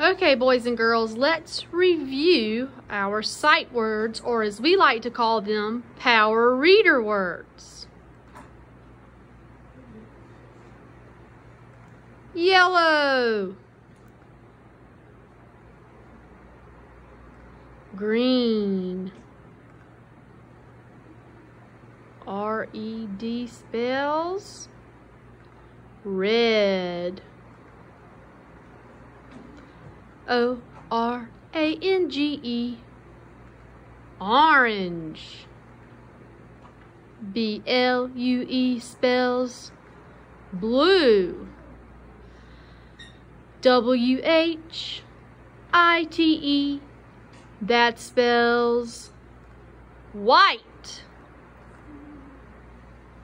Okay, boys and girls, let's review our sight words, or as we like to call them, power reader words. Yellow. Green. R-E-D spells red. O R A N G E orange. B L U E spells blue. W H I T E that spells white.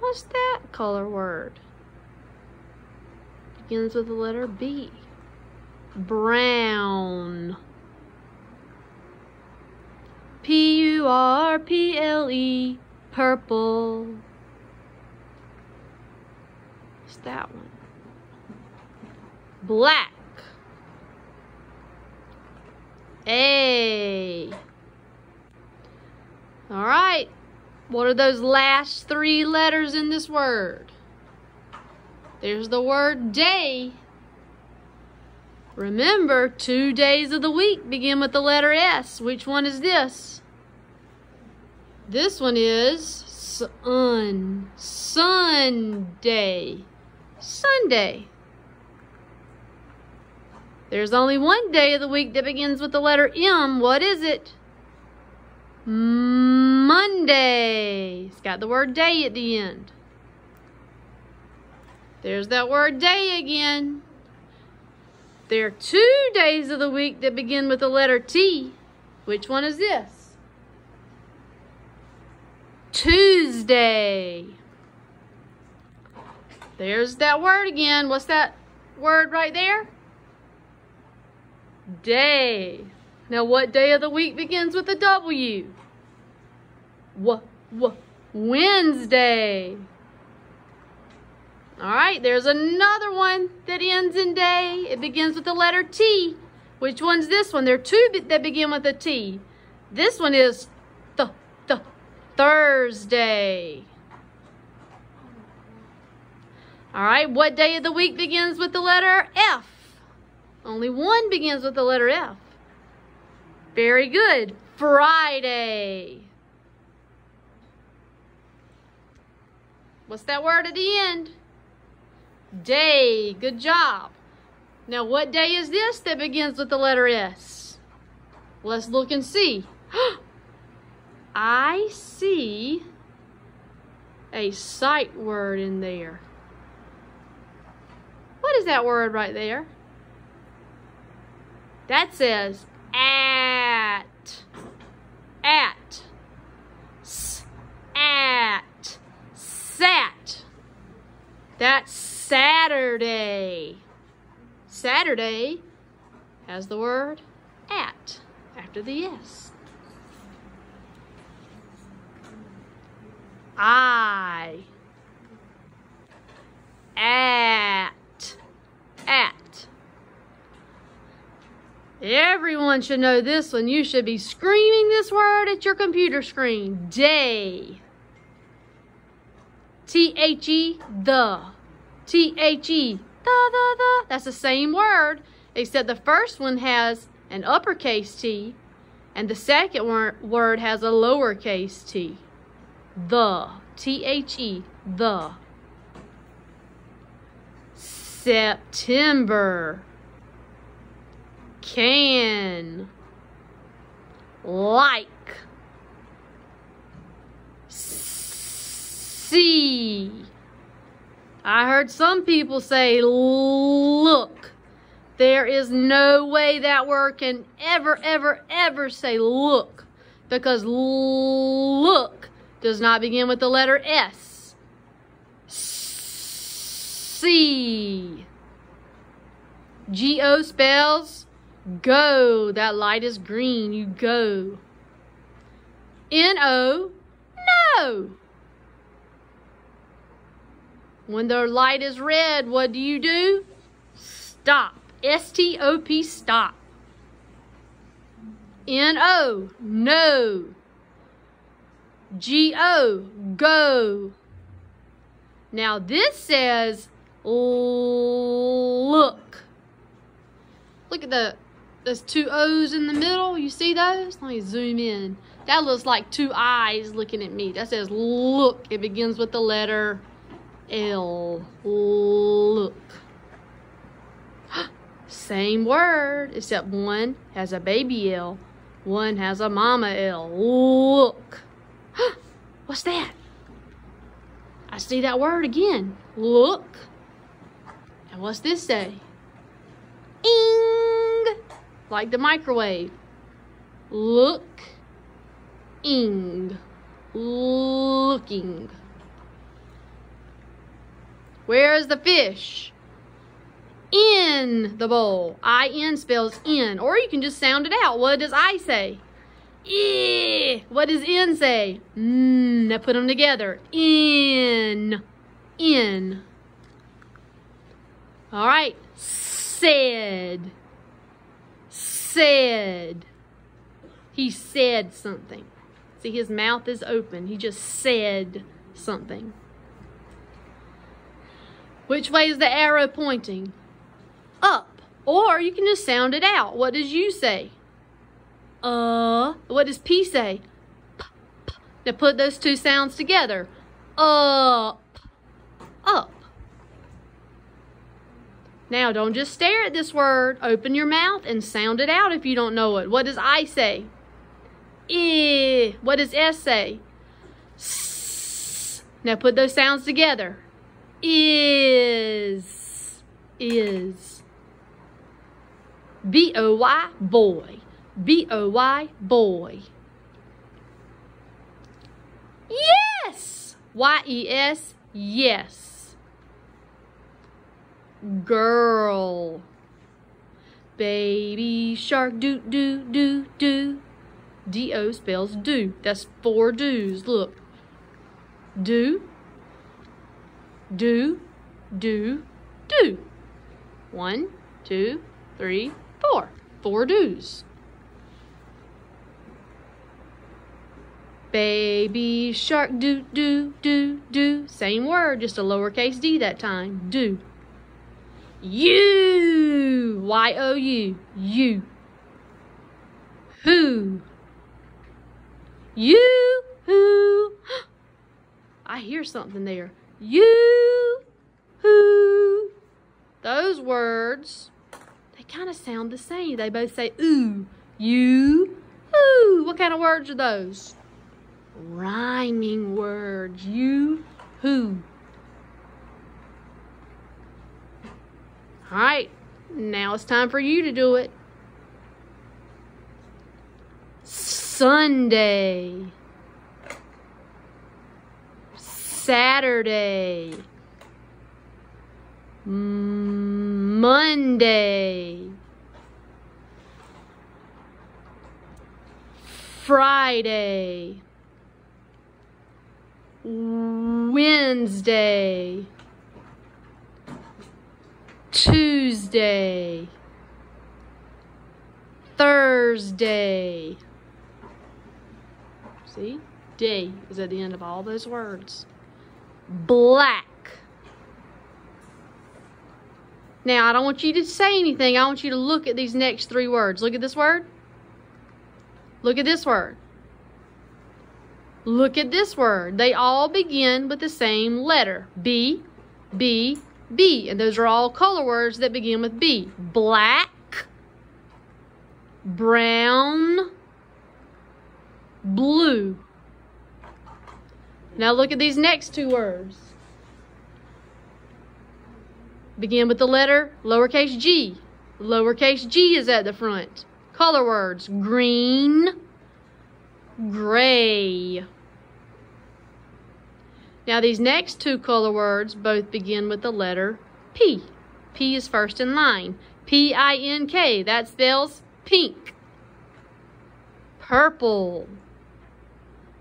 What's that color word? Begins with the letter B. Brown. P-U-R-P-L-E, purple. What's that one? Black. A. All right. What are those last three letters in this word? There's the word day. Remember, two days of the week begin with the letter S. Which one is this? This one is sun. Sunday. Sunday. There's only one day of the week that begins with the letter M. What is it? Monday. It's got the word day at the end. There's that word day again. There are two days of the week that begin with the letter T. Which one is this? Tuesday. There's that word again. What's that word right there? Day. Now, what day of the week begins with a W? W, w, Wednesday. All right, there's another one that ends in day. It begins with the letter T. Which one's this one? There are two that begin with a T. This one is th, th, Thursday. All right, what day of the week begins with the letter F? Only one begins with the letter F. Very good. Friday. What's that word at the end? Day. Good job. Now, what day is this that begins with the letter S? Let's look and see. I see a sight word in there. What is that word right there? That says at. At. S. At. Sat. That's Saturday. Saturday has the word at after the S. I. At. At. Everyone should know this one. You should be screaming this word at your computer screen. Day. T-H-E, the. T-H-E, the, the. That's the same word, except the first one has an uppercase T, and the second word has a lowercase t. The. T-H-E, the. September. Can. Like. See. I heard some people say, look. There is no way that word can ever, ever, ever say look. Because look does not begin with the letter S. C. G-O spells go. That light is green. You go. N-O, no. When the light is red, what do you do? Stop. S-T-O-P, stop. N-O, no. G-O, go. Now this says look. Look at the those two O's in the middle. You see those? Let me zoom in. That looks like two eyes looking at me. That says look. It begins with the letter L. Look. Same word, except one has a baby L. One has a mama L. Look. What's that? I see that word again. Look. And what's this say? Ing. Like the microwave. Look. Ing. Looking. Where's the fish? In the bowl. I-N spells in. Or you can just sound it out. What does I say? E. What does N say? Mm. Now put them together. In. In. All right. Said. Said. He said something. See, his mouth is open. He just said something. Which way is the arrow pointing? Up. Or you can just sound it out. What does you say? Uh. What does P say? P, p. Now put those two sounds together. Up. Up. Now don't just stare at this word. Open your mouth and sound it out if you don't know it. What does I say? E. What does S say? S. Now put those sounds together. Is. Is. B-O-Y, boy. B-O-Y, boy. Yes! Y-E-S, yes. Girl. Baby shark, do, do, do, do. D-O spells do. That's four do's. Look. Do. Do. Do. Do. One, two, three, four. Four do's. Baby shark, do, do, do, do. Same word, just a lowercase d that time. Do. You. Y-O-U. You. Who. You. Who. I hear something there. You. Who. Those words, they kind of sound the same. They both say ooh. You. Who. What kind of words are those? rhyming words. You, who. All right, now it's time for you to do it. Sunday. Saturday. Monday. Friday. Wednesday, Tuesday, Thursday. See? Day is at the end of all those words. Black. Now, I don't want you to say anything. I want you to look at these next three words. Look at this word. Look at this word. Look at this word. They all begin with the same letter. B, B, B. And those are all color words that begin with B. Black, brown, blue. Now look at these next two words. Begin with the letter lowercase g. Lowercase g is at the front. Color words. Green, gray. Now these next two color words both begin with the letter P. P is first in line. P-I-N-K, that spells pink. Purple.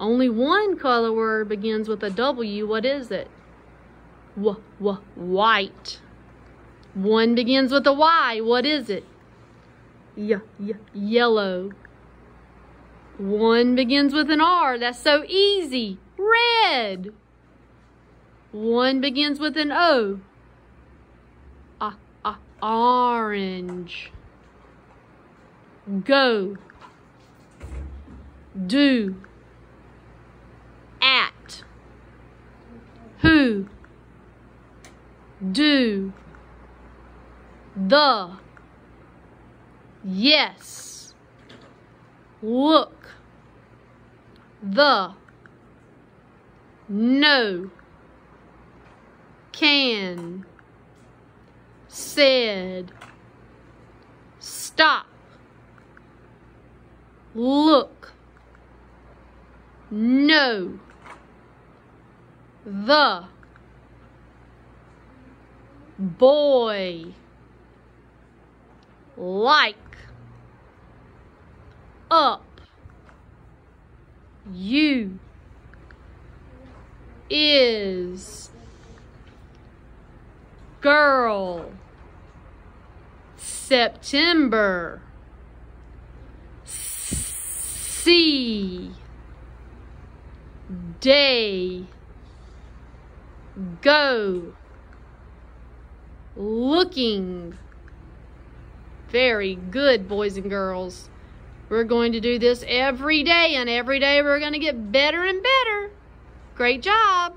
Only one color word begins with a W. What is it? W, w, white. One begins with a Y. What is it? Y, y, yellow. One begins with an R. That's so easy. Red. One begins with an O. Ah, ah, orange. Go. Do. At. Who. Do. The. Yes. Look. The. No. Can. Said. Stop. Look. No. The. Boy. Like. Up. You. Is. Girl. September. See. Day. Go. Looking. Very good, boys and girls. We're going to do this every day, and every day we're going to get better and better. Great job.